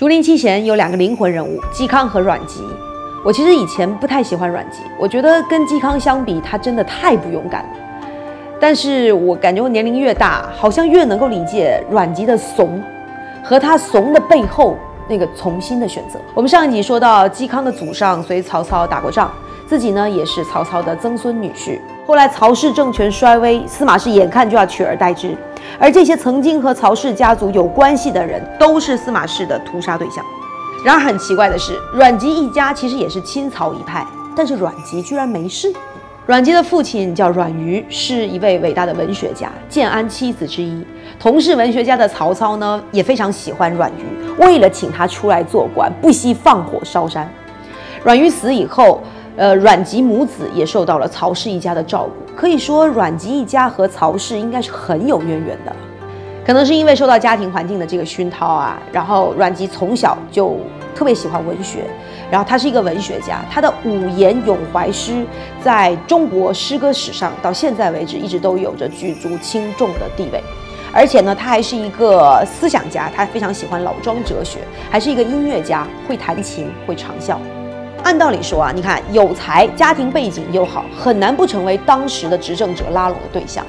竹林七贤有两个灵魂人物，嵇康和阮籍。我其实以前不太喜欢阮籍，我觉得跟嵇康相比，他真的太不勇敢了。但是我感觉我年龄越大，好像越能够理解阮籍的怂，和他怂的背后那个从心的选择。我们上一集说到，嵇康的祖上随曹操打过仗，自己呢也是曹操的曾孙女婿。后来曹氏政权衰微，司马氏眼看就要取而代之，而这些曾经和曹氏家族有关系的人，都是司马氏的屠杀对象。然而很奇怪的是，阮籍一家其实也是亲曹一派，但是阮籍居然没事。阮籍的父亲叫阮瑜，是一位伟大的文学家，建安七子之一。同是文学家的曹操呢，也非常喜欢阮瑜，为了请他出来做官，不惜放火烧山。阮瑜死以后，呃，阮籍母子也受到了曹氏一家的照顾，可以说阮籍一家和曹氏应该是很有渊源的。可能是因为受到家庭环境的这个熏陶啊，然后阮籍从小就特别喜欢文学，然后他是一个文学家，他的五言咏怀诗在中国诗歌史上到现在为止一直都有着举足轻重的地位，而且呢，他还是一个思想家，他非常喜欢老庄哲学，还是一个音乐家，会弹琴，会长啸。按道理说啊，你看有才，家庭背景又好，很难不成为当时的执政者拉拢的对象。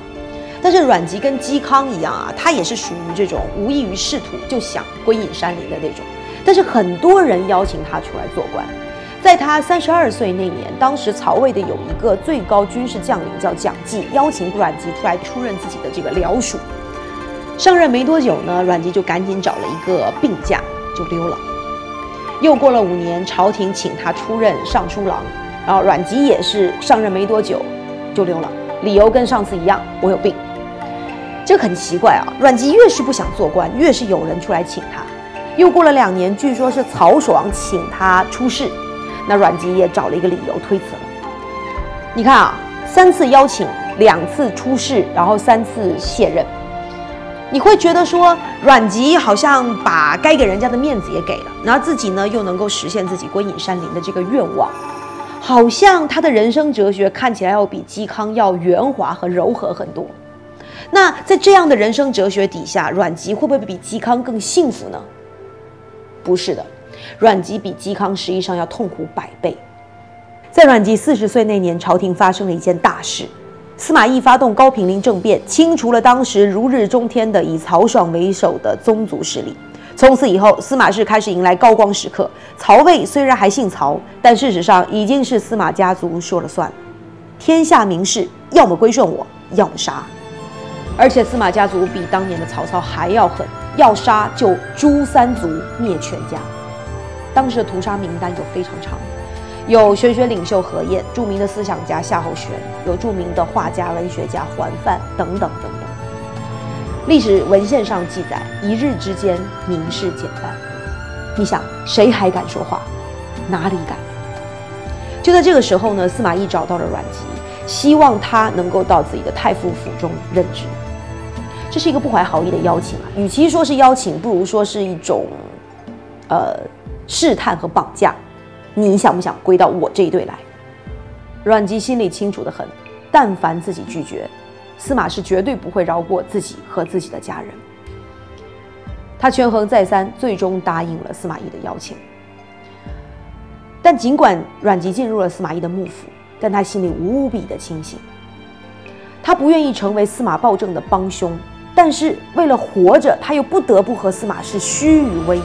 但是阮籍跟嵇康一样啊，他也是属于这种无异于仕途就想归隐山林的那种。但是很多人邀请他出来做官，在他三十二岁那年，当时曹魏的有一个最高军事将领叫蒋济，邀请阮籍出来出任自己的这个僚属。上任没多久呢，阮籍就赶紧找了一个病假就溜了。又过了五年，朝廷请他出任尚书郎，然后阮籍也是上任没多久就溜了，理由跟上次一样，我有病。这很奇怪啊！阮籍越是不想做官，越是有人出来请他。又过了两年，据说是曹爽请他出仕，那阮籍也找了一个理由推辞了。你看啊，三次邀请，两次出仕，然后三次卸任，你会觉得说阮籍好像把该给人家的面子也给了，然后自己呢又能够实现自己归隐山林的这个愿望，好像他的人生哲学看起来要比嵇康要圆滑和柔和很多。那在这样的人生哲学底下，阮籍会不会比嵇康更幸福呢？不是的，阮籍比嵇康实际上要痛苦百倍。在阮籍四十岁那年，朝廷发生了一件大事，司马懿发动高平陵政变，清除了当时如日中天的以曹爽为首的宗族势力。从此以后，司马氏开始迎来高光时刻。曹魏虽然还姓曹，但事实上已经是司马家族说了算。天下名士要么归顺我，要么杀。而且司马家族比当年的曹操还要狠，要杀就诛三族灭全家。当时的屠杀名单就非常长，有玄学领袖何晏、著名的思想家夏侯玄、有著名的画家、文学家桓范等等等等。历史文献上记载，一日之间名士减半。你想，谁还敢说话？哪里敢？就在这个时候呢，司马懿找到了阮籍，希望他能够到自己的太傅府中任职。这是一个不怀好意的邀请啊！与其说是邀请，不如说是一种，呃，试探和绑架。你想不想归到我这一队来？阮籍心里清楚的很，但凡自己拒绝，司马氏绝对不会饶过自己和自己的家人。他权衡再三，最终答应了司马懿的邀请。但尽管阮籍进入了司马懿的幕府，但他心里无比的清醒，他不愿意成为司马暴政的帮凶。但是为了活着，他又不得不和司马氏虚与委蛇。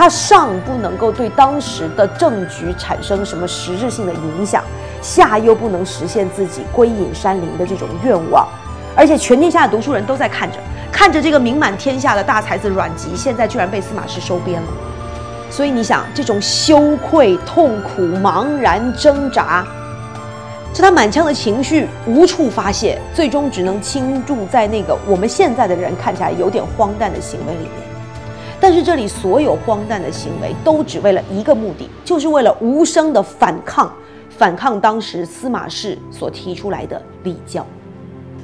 他上不能够对当时的政局产生什么实质性的影响，下又不能实现自己归隐山林的这种愿望。而且全天下的读书人都在看着，看着这个名满天下的大才子阮籍，现在居然被司马氏收编了。所以你想，这种羞愧、痛苦、茫然、挣扎。是他满腔的情绪无处发泄，最终只能倾注在那个我们现在的人看起来有点荒诞的行为里面。但是这里所有荒诞的行为都只为了一个目的，就是为了无声的反抗，反抗当时司马氏所提出来的礼教。《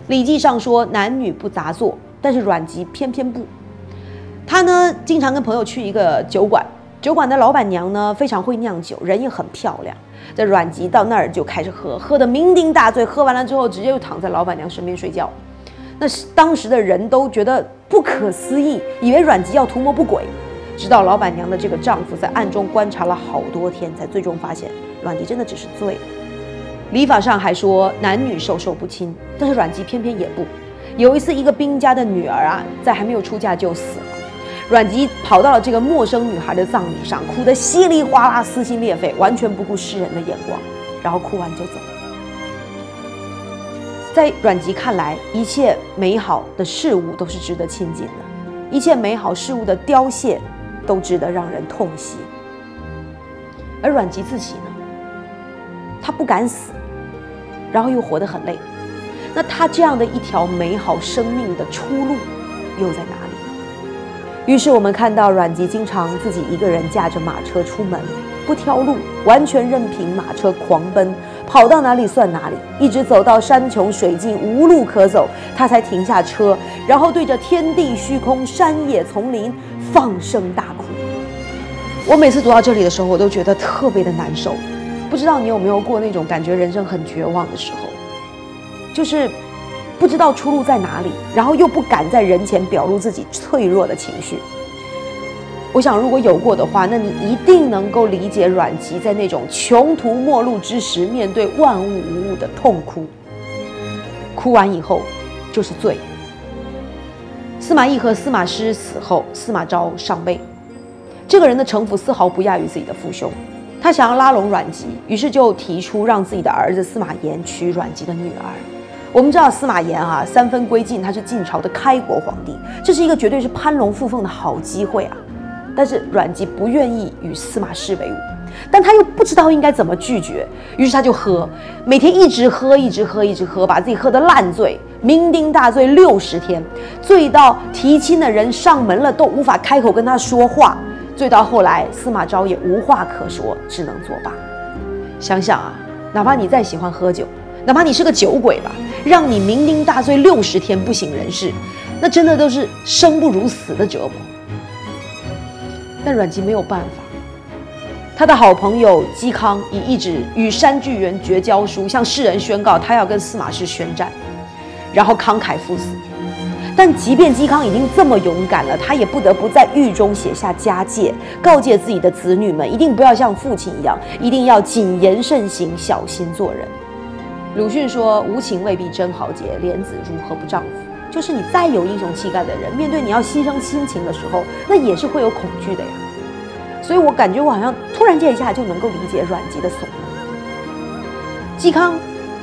礼记》上说男女不杂作，但是阮籍偏偏不。他呢，经常跟朋友去一个酒馆，酒馆的老板娘呢非常会酿酒，人也很漂亮。这阮籍到那儿就开始喝，喝得酩酊大醉，喝完了之后直接就躺在老板娘身边睡觉。那是当时的人都觉得不可思议，以为阮籍要图谋不轨，直到老板娘的这个丈夫在暗中观察了好多天，才最终发现阮籍真的只是醉了。礼法上还说男女授受不亲，但是阮籍偏偏也不。有一次，一个兵家的女儿啊，在还没有出嫁就死了。阮籍跑到了这个陌生女孩的葬礼上，哭得稀里哗啦、撕心裂肺，完全不顾世人的眼光，然后哭完就走。在阮籍看来，一切美好的事物都是值得亲近的，一切美好事物的凋谢，都值得让人痛惜。而阮籍自己呢，他不敢死，然后又活得很累，那他这样的一条美好生命的出路又在哪里？于是我们看到阮籍经常自己一个人驾着马车出门，不挑路，完全任凭马车狂奔，跑到哪里算哪里，一直走到山穷水尽无路可走，他才停下车，然后对着天地虚空、山野丛林放声大哭。我每次读到这里的时候，我都觉得特别的难受。不知道你有没有过那种感觉人生很绝望的时候，就是。不知道出路在哪里，然后又不敢在人前表露自己脆弱的情绪。我想，如果有过的话，那你一定能够理解阮籍在那种穷途末路之时，面对万物无物的痛哭。哭完以后，就是醉。司马懿和司马师死后，司马昭上位，这个人的城府丝毫不亚于自己的父兄，他想要拉拢阮籍，于是就提出让自己的儿子司马炎娶阮籍的女儿。我们知道司马炎啊，三分归晋，他是晋朝的开国皇帝，这是一个绝对是攀龙附凤的好机会啊。但是阮籍不愿意与司马氏为伍，但他又不知道应该怎么拒绝，于是他就喝，每天一直喝，一直喝，一直喝，把自己喝得烂醉，酩酊大醉六十天，醉到提亲的人上门了都无法开口跟他说话，醉到后来司马昭也无话可说，只能作罢。想想啊，哪怕你再喜欢喝酒。哪怕你是个酒鬼吧，让你酩酊大醉六十天不省人事，那真的都是生不如死的折磨。但阮籍没有办法，他的好朋友嵇康以一纸与山巨源绝交书向世人宣告他要跟司马氏宣战，然后慷慨赴死。但即便嵇康已经这么勇敢了，他也不得不在狱中写下家戒，告诫自己的子女们一定不要像父亲一样，一定要谨言慎行，小心做人。鲁迅说：“无情未必真豪杰，莲子如何不丈夫？就是你再有英雄气概的人，面对你要牺牲亲情的时候，那也是会有恐惧的呀。所以我感觉我好像突然间一下就能够理解阮籍的怂了。嵇康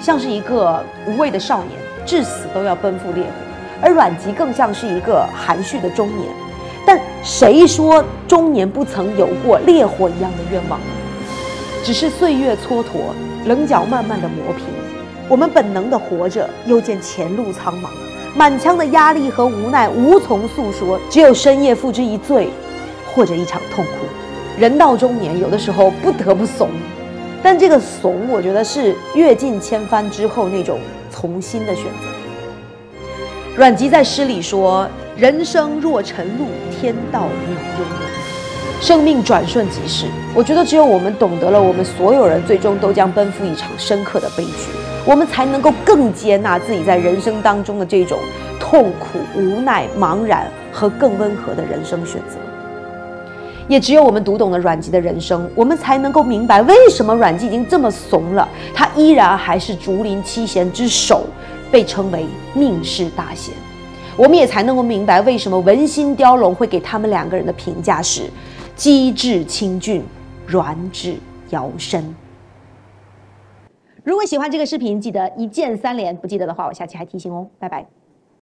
像是一个无畏的少年，至死都要奔赴烈火；而阮籍更像是一个含蓄的中年。但谁说中年不曾有过烈火一样的愿望？只是岁月蹉跎，棱角慢慢的磨平。”我们本能的活着，又见前路苍茫，满腔的压力和无奈无从诉说，只有深夜付之一醉，或者一场痛哭。人到中年，有的时候不得不怂，但这个怂，我觉得是阅尽千帆之后那种从心的选择。阮籍在诗里说：“人生若晨露，天道渺悠悠。”生命转瞬即逝，我觉得只有我们懂得了，我们所有人最终都将奔赴一场深刻的悲剧。我们才能够更接纳自己在人生当中的这种痛苦、无奈、茫然和更温和的人生选择。也只有我们读懂了阮籍的人生，我们才能够明白为什么阮籍已经这么怂了，他依然还是竹林七贤之首，被称为命世大贤。我们也才能够明白为什么文心雕龙会给他们两个人的评价是机智清俊、软指摇身。如果喜欢这个视频，记得一键三连。不记得的话，我下期还提醒哦。拜拜。